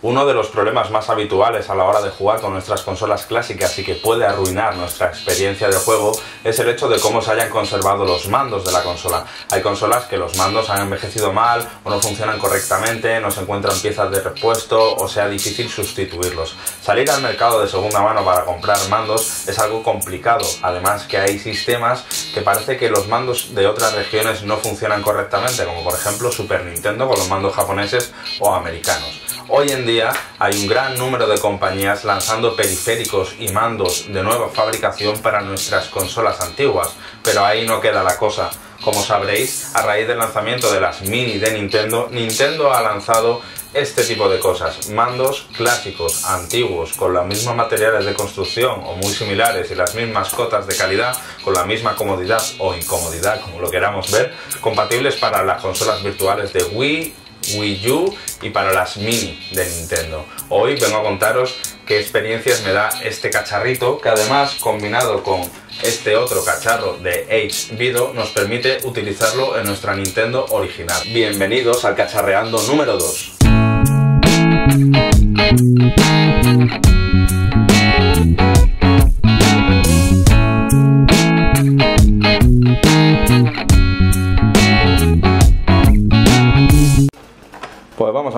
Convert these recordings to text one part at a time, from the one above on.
Uno de los problemas más habituales a la hora de jugar con nuestras consolas clásicas y que puede arruinar nuestra experiencia de juego es el hecho de cómo se hayan conservado los mandos de la consola. Hay consolas que los mandos han envejecido mal o no funcionan correctamente, no se encuentran piezas de repuesto o sea difícil sustituirlos. Salir al mercado de segunda mano para comprar mandos es algo complicado, además que hay sistemas que parece que los mandos de otras regiones no funcionan correctamente, como por ejemplo Super Nintendo con los mandos japoneses o americanos. Hoy en día hay un gran número de compañías lanzando periféricos y mandos de nueva fabricación para nuestras consolas antiguas, pero ahí no queda la cosa. Como sabréis, a raíz del lanzamiento de las mini de Nintendo, Nintendo ha lanzado este tipo de cosas, mandos clásicos, antiguos, con los mismos materiales de construcción o muy similares y las mismas cotas de calidad, con la misma comodidad o incomodidad, como lo queramos ver, compatibles para las consolas virtuales de Wii, Wii U y para las mini de Nintendo. Hoy vengo a contaros qué experiencias me da este cacharrito que además combinado con este otro cacharro de H Vido nos permite utilizarlo en nuestra Nintendo original. Bienvenidos al cacharreando número 2.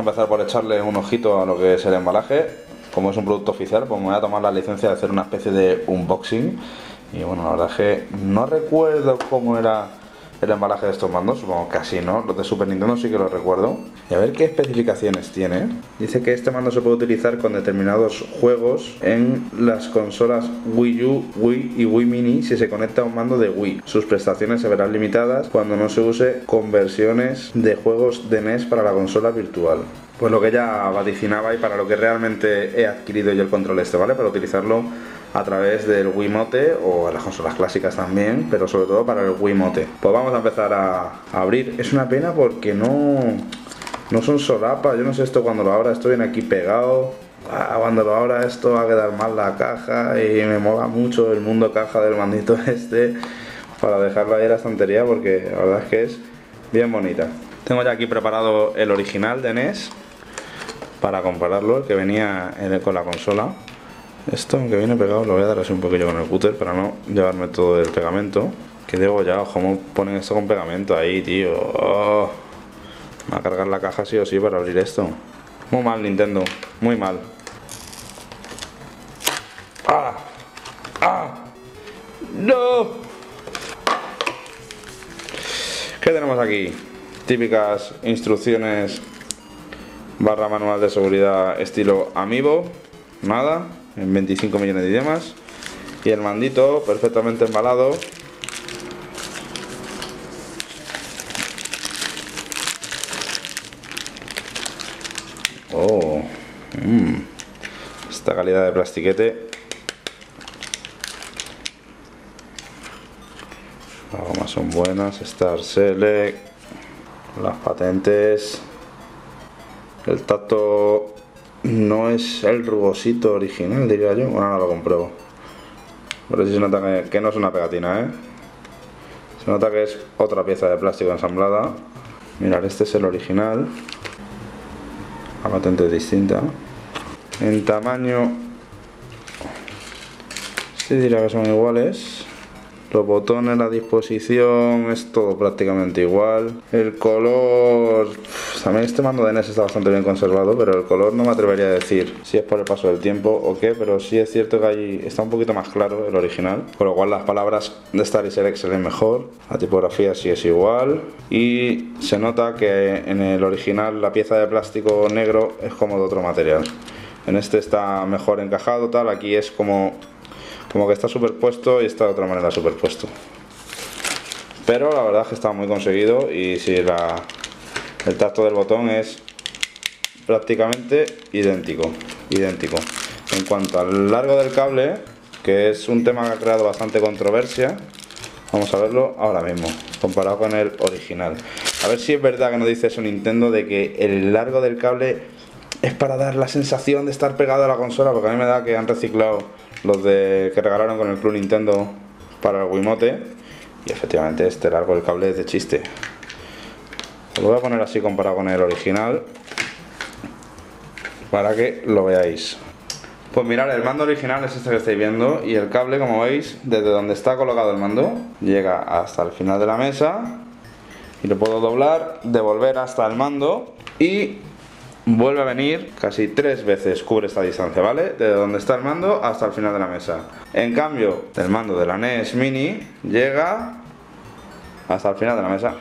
A empezar por echarle un ojito a lo que es el embalaje. Como es un producto oficial, pues me voy a tomar la licencia de hacer una especie de unboxing. Y bueno, la verdad es que no recuerdo cómo era el embalaje de estos mandos, supongo que así, ¿no? Los de Super Nintendo sí que los recuerdo. Y a ver qué especificaciones tiene. Dice que este mando se puede utilizar con determinados juegos en las consolas Wii U, Wii y Wii Mini si se conecta a un mando de Wii. Sus prestaciones se verán limitadas cuando no se use conversiones de juegos de NES para la consola virtual. Pues lo que ya vaticinaba y para lo que realmente he adquirido yo el control este, ¿vale? Para utilizarlo a través del Wiimote o las consolas clásicas también, pero sobre todo para el Wiimote. Pues vamos a empezar a, abrir. Es una pena porque no, no son solapas. Yo no sé esto cuando lo abra, esto viene aquí pegado. Ah, cuando lo abra esto va a quedar mal la caja y me mola mucho el mundo caja del mandito este para dejarlo ahí en la estantería porque la verdad es que es bien bonita. Tengo ya aquí preparado el original de NES para compararlo, el que venía con la consola. Esto, aunque viene pegado, lo voy a dar así un poquillo con el cúter para no llevarme todo el pegamento. Que digo ya, ¿cómo ponen esto con pegamento ahí, tío? Oh. Va a cargar la caja sí o sí para abrir esto. Muy mal, Nintendo. Muy mal. ¡Ah! ¡Ah! ¡No! ¿Qué tenemos aquí? Típicas instrucciones barra manual de seguridad estilo Amiibo. Nada en 25 millones de idiomas. Y el mandito perfectamente embalado. Oh mm. esta calidad de plastiquete. Las gomas son buenas Star Select las patentes. El tacto no es el rugosito original, diría yo. Bueno, ahora lo compruebo. Pero si se nota que, no es una pegatina, ¿eh? Se nota que es otra pieza de plástico ensamblada. Mirad, este es el original. La patente es distinta. En tamaño... Sí diría que son iguales. Los botones, la disposición, es todo prácticamente igual. El color... También este mando de NES está bastante bien conservado, pero el color no me atrevería a decir si es por el paso del tiempo o qué, pero sí es cierto que ahí está un poquito más claro el original, con lo cual las palabras de Star y Select se ven mejor, la tipografía sí es igual y se nota que en el original la pieza de plástico negro es como de otro material. En este está mejor encajado, tal, aquí es como, como que está superpuesto y está de otra manera superpuesto. Pero la verdad es que está muy conseguido y si la, el tacto del botón es prácticamente idéntico idéntico. En cuanto al largo del cable que es un tema que ha creado bastante controversia vamos a verlo ahora mismo comparado con el original. A ver si es verdad que nos dice eso Nintendo de que el largo del cable es para dar la sensación de estar pegado a la consola porque a mí me da que han reciclado los de que regalaron con el Club Nintendo para el Wiimote y efectivamente este largo del cable es de chiste lo voy a poner así comparado con el original para que lo veáis. Pues mirad, el mando original es este que estáis viendo y el cable, como veis, desde donde está colocado el mando, llega hasta el final de la mesa y lo puedo doblar, devolver hasta el mando y vuelve a venir casi tres veces, cubre esta distancia, ¿vale? Desde donde está el mando hasta el final de la mesa. En cambio, el mando de la NES Mini llega hasta el final de la mesa.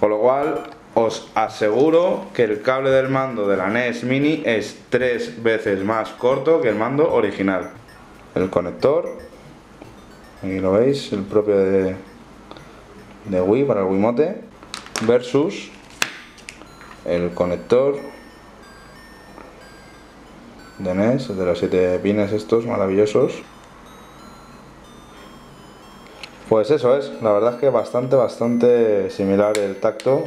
Con lo cual, os aseguro que el cable del mando de la NES Mini es tres veces más corto que el mando original. El conector, aquí lo veis, el propio de, de Wii para el Wiimote, versus el conector de NES, de los 7 pines estos maravillosos. Pues eso es, la verdad es que bastante, bastante similar el tacto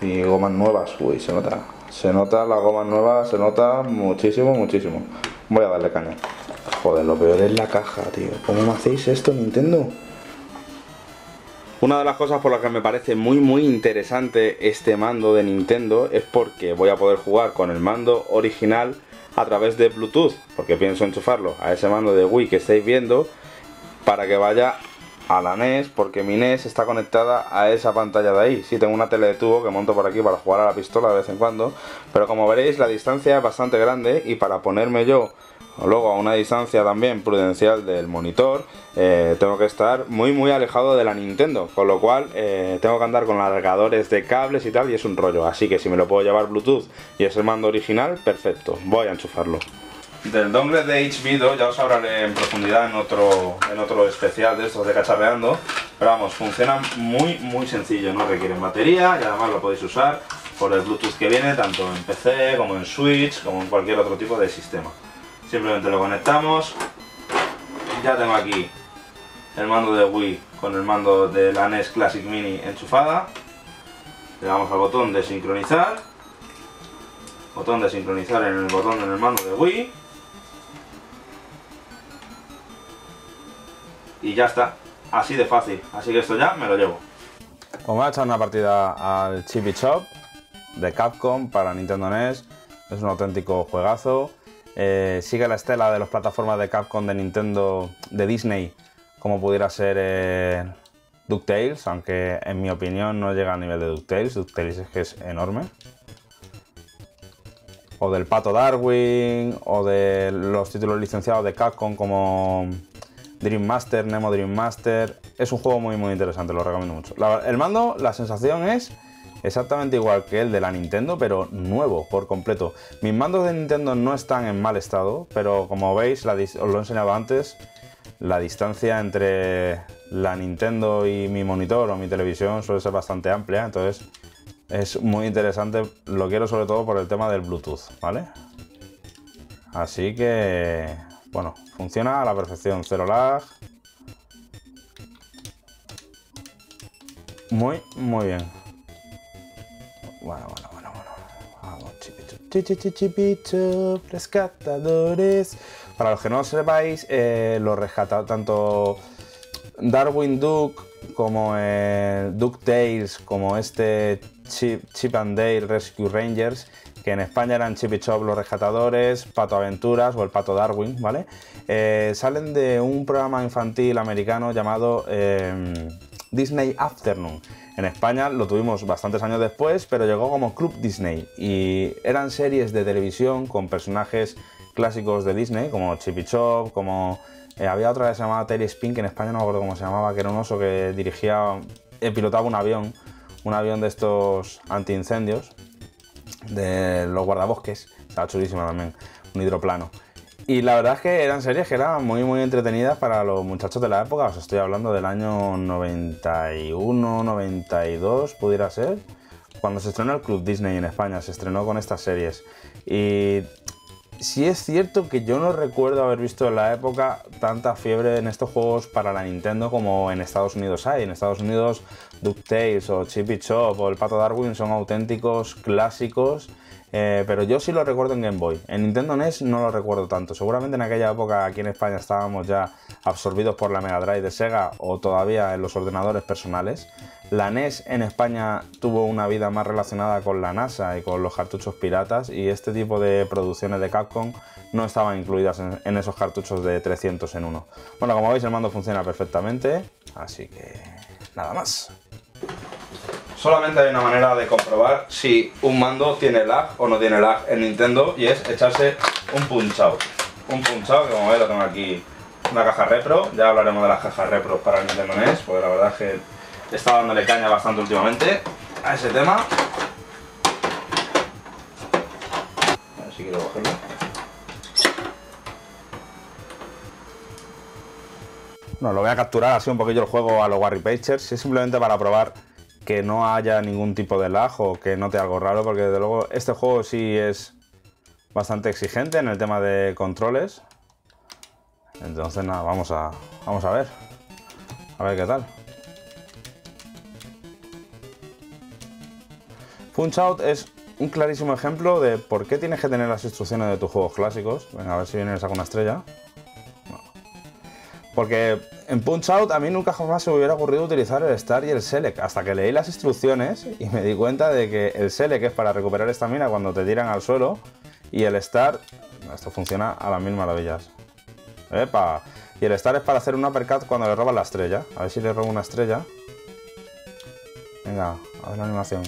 y gomas nuevas, uy, se nota, se nota la goma nueva, se nota muchísimo, muchísimo. Voy a darle caña. Joder, lo peor es la caja, tío. ¿Cómo me hacéis esto, Nintendo? Una de las cosas por las que me parece muy muy interesante este mando de Nintendo es porque voy a poder jugar con el mando original a través de Bluetooth, porque pienso enchufarlo a ese mando de Wii que estáis viendo para que vaya a la NES, porque mi NES está conectada a esa pantalla de ahí. Sí, tengo una tele de tubo que monto por aquí para jugar a la pistola de vez en cuando, pero como veréis la distancia es bastante grande y para ponerme yo luego a una distancia también prudencial del monitor eh, tengo que estar muy muy alejado de la Nintendo con lo cual eh, tengo que andar con alargadores de cables y tal y es un rollo así que si me lo puedo llevar Bluetooth y es el mando original perfecto voy a enchufarlo del dongle de HVido ya os hablaré en profundidad en otro, en otro especial de estos de cacharreando. Pero vamos, funciona muy muy sencillo no requieren batería y además lo podéis usar por el Bluetooth que viene tanto en PC como en Switch como en cualquier otro tipo de sistema. Simplemente lo conectamos. Ya tengo aquí el mando de Wii con el mando de la NES Classic Mini enchufada. Le damos al botón de sincronizar. Botón de sincronizar en el botón en el mando de Wii y ya está. Así de fácil. Así que esto ya me lo llevo. Vamos a echar una partida al Chippy Chop de Capcom para Nintendo NES es un auténtico juegazo. Eh, sigue la estela de las plataformas de Capcom, de Nintendo, de Disney, como pudiera ser eh, DuckTales, aunque en mi opinión no llega al nivel de DuckTales. DuckTales es que es enorme. O del Pato Darwin, o de los títulos licenciados de Capcom como Dream Master, Nemo Dream Master. Es un juego muy muy interesante, lo recomiendo mucho. el mando, la sensación es exactamente igual que el de la Nintendo, pero nuevo por completo. Mis mandos de Nintendo no están en mal estado, pero como veis, os lo he enseñado antes, la distancia entre la Nintendo y mi monitor o mi televisión suele ser bastante amplia, entonces es muy interesante, lo quiero sobre todo por el tema del Bluetooth, ¿vale? Así que, bueno, funciona a la perfección, cero lag. Muy, muy bien. Bueno, bueno, bueno, bueno. Vamos, chipito, rescatadores. Para los que no lo sepáis, eh, los rescatados, tanto Darwin Duke como el DuckTales, como este Chip, and Dale Rescue Rangers, que en España eran Chip y Chop los rescatadores, Pato Aventuras o el Pato Darwin, ¿vale? Eh, salen de un programa infantil americano llamado eh, Disney Afternoon. En España lo tuvimos bastantes años después, pero llegó como Club Disney. Y eran series de televisión con personajes clásicos de Disney, como Chippy Chop, como... Eh, había otra que se llamaba Terry Spin, que en España no me acuerdo cómo se llamaba, que era un oso que dirigía, pilotaba un avión, un avión de estos antiincendios, de los guardabosques, estaba chulísima también, un hidroplano. Y la verdad es que eran series que eran muy muy entretenidas para los muchachos de la época, os estoy hablando del año 91, 92, pudiera ser, cuando se estrenó el Club Disney en España, se estrenó con estas series. Y sí es cierto que yo no recuerdo haber visto en la época tanta fiebre en estos juegos para la Nintendo como en Estados Unidos hay. En Estados Unidos DuckTales o Chippy Chop o el Pato Darwin son auténticos clásicos Eh, pero yo sí lo recuerdo en Game Boy. En Nintendo NES no lo recuerdo tanto. Seguramente en aquella época aquí en España estábamos ya absorbidos por la Mega Drive de Sega o todavía en los ordenadores personales. La NES en España tuvo una vida más relacionada con la NASA y con los cartuchos piratas y este tipo de producciones de Capcom no estaban incluidas en, en esos cartuchos de 300 en 1. Bueno, como veis el mando funciona perfectamente, así que nada más. Solamente hay una manera de comprobar si un mando tiene lag o no tiene lag en Nintendo y es echarse un punch out. Un punch out, que como veis lo tengo aquí una caja repro, ya hablaremos de las cajas repro para el Nintendo NES, porque la verdad es que estado dándole caña bastante últimamente a ese tema. A ver si quiero cogerlo. Bueno, lo voy a capturar así un poquillo el juego a los Warry Pagers, es simplemente para probar que no haya ningún tipo de lag o que note algo raro, porque desde luego este juego sí es bastante exigente en el tema de controles. Entonces nada, vamos a, vamos a ver. A ver qué tal. Punch Out es un clarísimo ejemplo de por qué tienes que tener las instrucciones de tus juegos clásicos. Venga, a ver si viene y saca una estrella. Porque en Punch Out a mí nunca jamás se me hubiera ocurrido utilizar el Start y el Select, hasta que leí las instrucciones y me di cuenta de que el Select es para recuperar estamina cuando te tiran al suelo y el Start, esto funciona a las mil maravillas. ¡Epa! Y el Start es para hacer un uppercut cuando le robas la estrella. A ver si le robo una estrella. Venga, a ver la animación.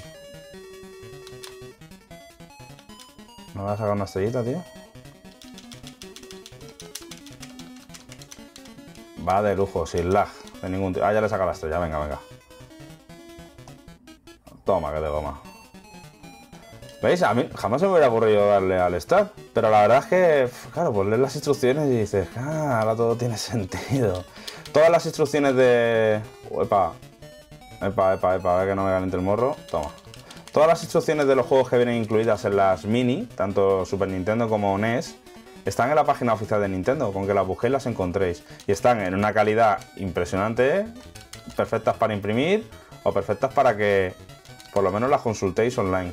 ¿Me vas a sacar una estrellita, tío? Va de lujo, sin lag, de ningún. Ah, ya le saca la estrella, venga, venga. Toma, que de goma. ¿Veis? A mí jamás me hubiera ocurrido darle al start. Pero la verdad es que, claro, pues lees las instrucciones y dices, ah, ahora todo tiene sentido. Todas las instrucciones de... Epa, epa, epa, epa, a ver que no me caliente el morro. Toma. Todas las instrucciones de los juegos que vienen incluidas en las mini, tanto Super Nintendo como NES, están en la página oficial de Nintendo, con que las busquéis las encontréis. Y están en una calidad impresionante, perfectas para imprimir o perfectas para que por lo menos las consultéis online.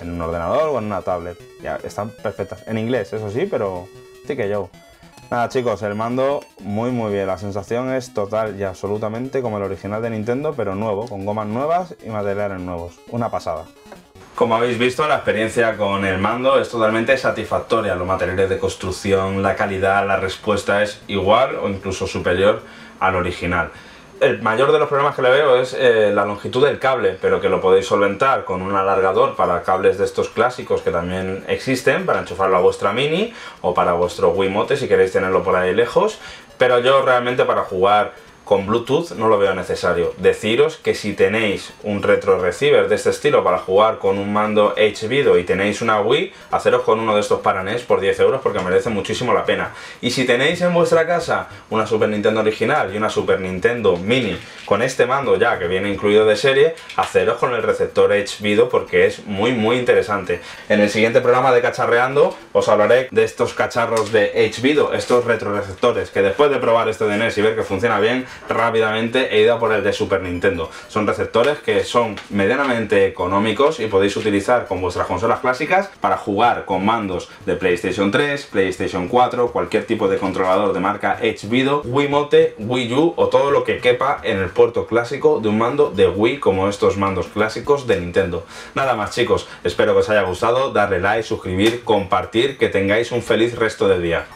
En un ordenador o en una tablet. Ya están perfectas. En inglés, eso sí, pero sí que yo. Nada chicos, el mando muy muy bien, la sensación es total y absolutamente como el original de Nintendo, pero nuevo, con gomas nuevas y materiales nuevos. Una pasada. Como habéis visto, la experiencia con el mando es totalmente satisfactoria. Los materiales de construcción, la calidad, la respuesta es igual o incluso superior al original. El mayor de los problemas que le veo es eh, la longitud del cable, pero que lo podéis solventar con un alargador para cables de estos clásicos que también existen, para enchufarlo a vuestra Mini o para vuestro Wiimote si queréis tenerlo por ahí lejos. Pero yo realmente para jugar con Bluetooth no lo veo necesario. Deciros que si tenéis un retro receiver de este estilo para jugar con un mando H-Video y tenéis una Wii, haceros con uno de estos para NES por 10 euros porque merece muchísimo la pena. Y si tenéis en vuestra casa una Super Nintendo original y una Super Nintendo Mini con este mando ya que viene incluido de serie, haceros con el receptor H-Video porque es muy muy interesante. En el siguiente programa de Cacharreando os hablaré de estos cacharros de H-Video, estos retroreceptores que después de probar este de NES y ver que funciona bien, rápidamente he ido por el de Super Nintendo. Son receptores que son medianamente económicos y podéis utilizar con vuestras consolas clásicas para jugar con mandos de PlayStation 3, PlayStation 4, cualquier tipo de controlador de marca Wii Wiimote, Wii U o todo lo que quepa en el puerto clásico de un mando de Wii como estos mandos clásicos de Nintendo. Nada más chicos, espero que os haya gustado, darle like, suscribir, compartir, que tengáis un feliz resto de día.